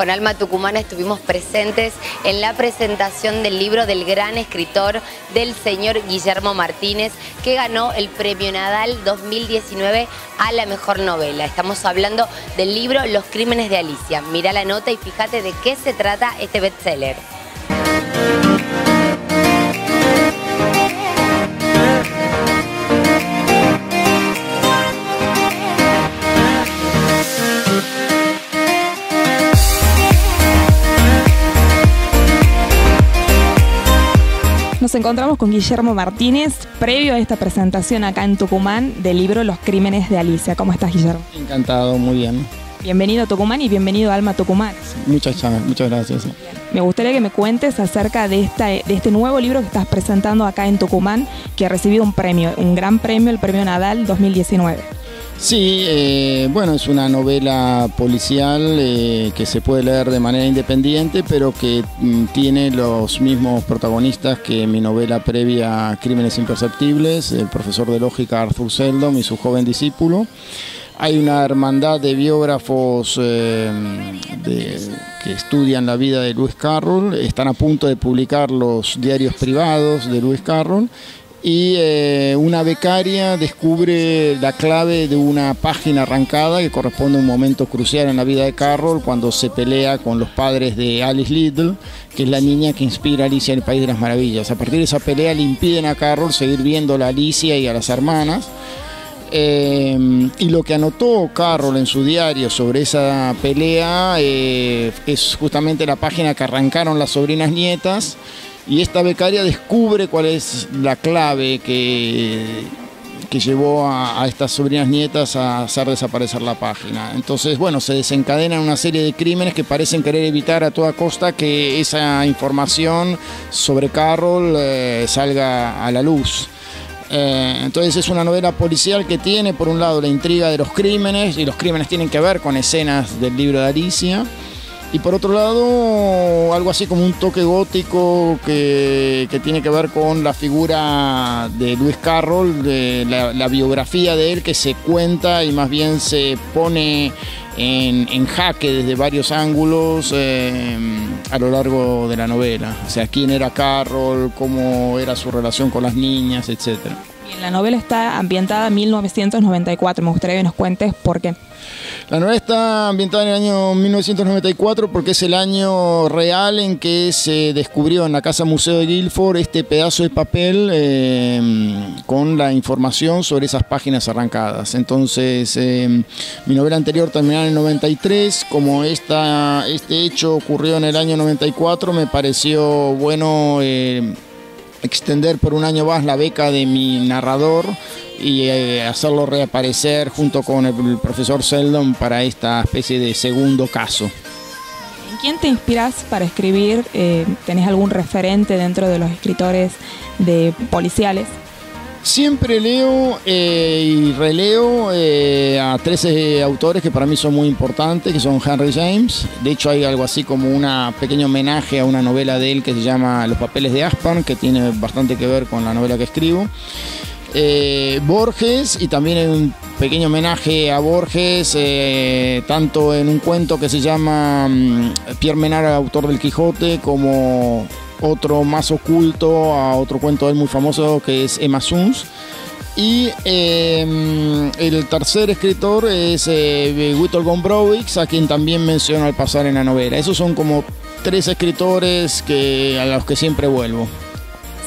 con Alma Tucumana estuvimos presentes en la presentación del libro del gran escritor del señor Guillermo Martínez, que ganó el Premio Nadal 2019 a la mejor novela. Estamos hablando del libro Los Crímenes de Alicia. Mira la nota y fíjate de qué se trata este bestseller. Nos encontramos con Guillermo Martínez previo a esta presentación acá en Tucumán del libro Los Crímenes de Alicia. ¿Cómo estás, Guillermo? Encantado, muy bien. Bienvenido a Tucumán y bienvenido a Alma Tucumán. Muchas, muchas gracias. Me gustaría que me cuentes acerca de, esta, de este nuevo libro que estás presentando acá en Tucumán, que ha recibido un premio, un gran premio, el Premio Nadal 2019. Sí, eh, bueno, es una novela policial eh, que se puede leer de manera independiente, pero que mm, tiene los mismos protagonistas que mi novela previa Crímenes Imperceptibles, el profesor de lógica Arthur Seldon y su joven discípulo. Hay una hermandad de biógrafos eh, que estudian la vida de Lewis Carroll, están a punto de publicar los diarios privados de Lewis Carroll y eh, una becaria descubre la clave de una página arrancada que corresponde a un momento crucial en la vida de Carroll cuando se pelea con los padres de Alice Little, que es la niña que inspira a Alicia en el País de las Maravillas. A partir de esa pelea le impiden a Carroll seguir viendo a Alicia y a las hermanas. Eh, y lo que anotó Carroll en su diario sobre esa pelea eh, es justamente la página que arrancaron las sobrinas nietas y esta becaria descubre cuál es la clave que, que llevó a, estas sobrinas nietas a hacer desaparecer la página. Entonces, bueno, se desencadenan una serie de crímenes que parecen querer evitar a toda costa que esa información sobre Carroll eh, salga a la luz. Eh, entonces es una novela policial que tiene por un lado la intriga de los crímenes y los crímenes tienen que ver con escenas del libro de Alicia y por otro lado, algo así como un toque gótico que, tiene que ver con la figura de Luis Carroll, la, biografía de él que se cuenta y más bien se pone en, jaque desde varios ángulos eh, a lo largo de la novela. O sea, quién era Carroll, cómo era su relación con las niñas, etc. La novela está ambientada en 1994. Me gustaría que nos cuentes por qué. La novela está ambientada en el año 1994 porque es el año real en que se descubrió en la Casa Museo de Guilford este pedazo de papel eh, con la información sobre esas páginas arrancadas. Entonces, eh, mi novela anterior terminó en el 93, como este hecho ocurrió en el año 94, me pareció bueno... Eh, extender por un año más la beca de mi narrador y eh, hacerlo reaparecer junto con el, profesor Seldon para esta especie de segundo caso. ¿En quién te inspiras para escribir? Eh, ¿Tenés algún referente dentro de los escritores de policiales? Siempre leo eh, y releo eh, a 13 autores que para mí son muy importantes, que son Henry James. De hecho hay algo así como un pequeño homenaje a una novela de él que se llama Los papeles de Aspan, que tiene bastante que ver con la novela que escribo. Eh, Borges y también hay un pequeño homenaje a Borges, tanto en un cuento que se llama mm, Pierre Menard, autor del Quijote, como otro más oculto a otro cuento de él muy famoso que es Emma Suns. Y em, el tercer escritor es eh, Whittle Gombrowicz, a quien también menciono al pasar en la novela. Esos son como tres escritores que, a los que siempre vuelvo.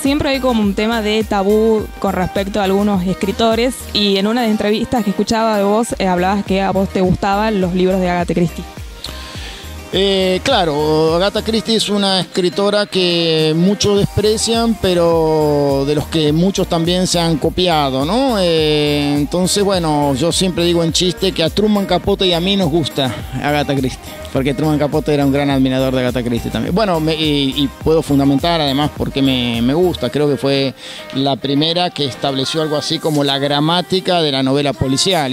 Siempre hay como un tema de tabú con respecto a algunos escritores y en una de las entrevistas que escuchaba de vos eh, hablabas que a vos te gustaban los libros de Agatha Christie. Eh, claro, Agatha Christie es una escritora que muchos desprecian, pero de los que muchos también se han copiado, ¿no? Eh, entonces, bueno, yo siempre digo en chiste que a Truman Capote y a mí nos gusta Agatha Christie, porque Truman Capote era un gran admirador de Agatha Christie también. Bueno, y, puedo fundamentar además porque me, me gusta, creo que fue la primera que estableció algo así como la gramática de la novela policial,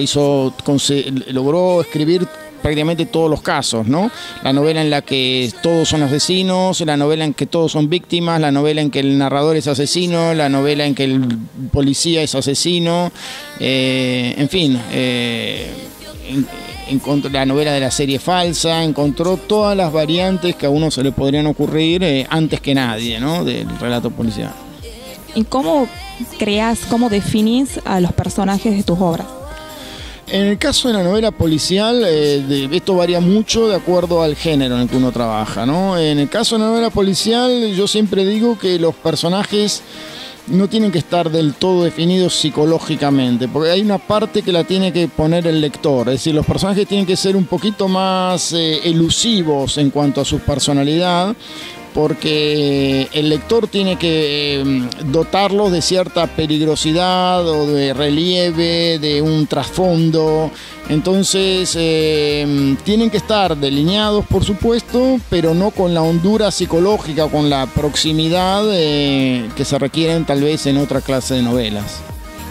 logró escribir prácticamente todos los casos, ¿no? La novela en la que todos son asesinos, la novela en que todos son víctimas, la novela en que el narrador es asesino, la novela en que el policía es asesino, eh, en fin. Eh, encontró la novela de la serie falsa, encontró todas las variantes que a uno se le podrían ocurrir eh, antes que nadie, ¿no? Del relato policial. ¿Y cómo creas, cómo definís a los personajes de tus obras? En el caso de la novela policial, eh, esto varía mucho de acuerdo al género en el que uno trabaja, ¿no? En el caso de la novela policial, yo siempre digo que los personajes no tienen que estar del todo definidos psicológicamente, porque hay una parte que la tiene que poner el lector, es decir, los personajes tienen que ser un poquito más eh, elusivos en cuanto a su personalidad, porque el lector tiene que em, dotarlos de cierta peligrosidad o de relieve, de un trasfondo. Entonces em, tienen que estar delineados, por supuesto, pero no con la hondura psicológica, o con la proximidad eh, que se requieren tal vez en otra clase de novelas.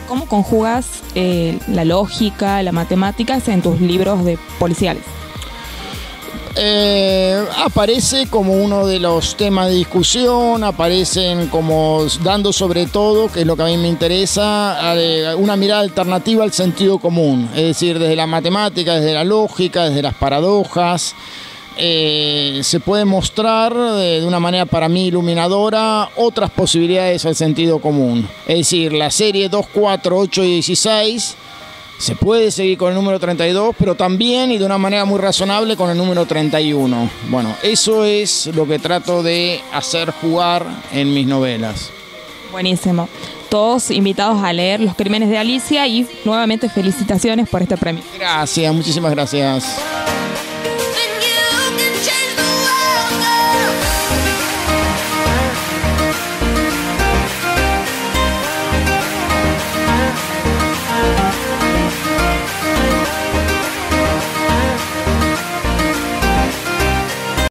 ¿Cómo conjugas eh, la lógica, la matemática en tus libros de policiales? Eh, aparece como uno de los temas de discusión, aparecen como dando sobre todo, que es lo que a mí me interesa, eh, una mirada alternativa al sentido común, es decir, desde la matemática, desde la lógica, desde las paradojas. Eh, se puede mostrar de una manera para mí iluminadora otras posibilidades al sentido común. Es decir, la serie 2, 4, 8 y 16 se puede seguir con el número 32, pero también y de una manera muy razonable con el número 31. Bueno, eso es lo que trato de hacer jugar en mis novelas. Buenísimo. Todos invitados a leer Los Crímenes de Alicia y nuevamente felicitaciones por este premio. Gracias, muchísimas gracias.